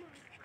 much.